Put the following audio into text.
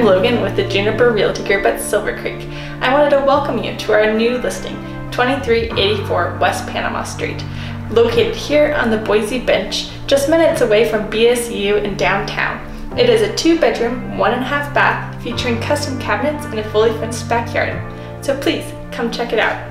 I'm Logan with the Juniper Realty Group at Silvercreek. I wanted to welcome you to our new listing, 2384 West Panama Street. Located here on the Boise Bench, just minutes away from BSU in downtown. It is a two bedroom, one and a half bath featuring custom cabinets and a fully fenced backyard. So please come check it out.